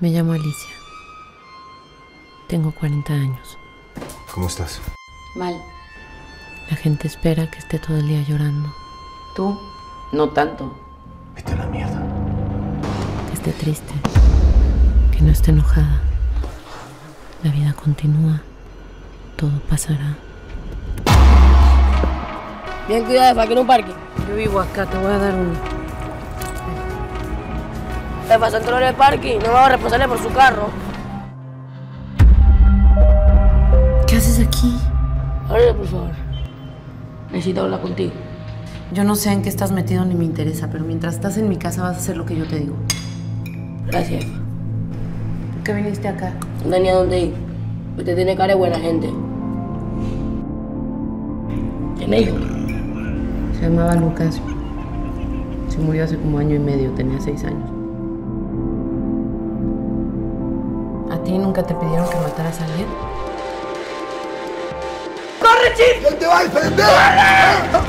Me llamo Alicia. Tengo 40 años. ¿Cómo estás? Mal. La gente espera que esté todo el día llorando. ¿Tú? No tanto. Vete a la mierda. Que esté triste. Que no esté enojada. La vida continúa. Todo pasará. Bien cuidado, para que no parque. Yo vivo acá, te voy a dar uno. Te pasó en parque y no vamos a responsable por su carro. ¿Qué haces aquí? Ábrele, por favor. Necesito hablar contigo. Yo no sé en qué estás metido ni me interesa, pero mientras estás en mi casa vas a hacer lo que yo te digo. Gracias. ¿Por qué viniste acá? No tenía dónde ir. Usted tiene cara de buena gente. ¿Tiene hijo? Se llamaba Lucas. Se murió hace como año y medio, tenía seis años. ¿A ti nunca te pidieron que mataras a alguien? ¡Corre, Chip! ¡Él te va a defender!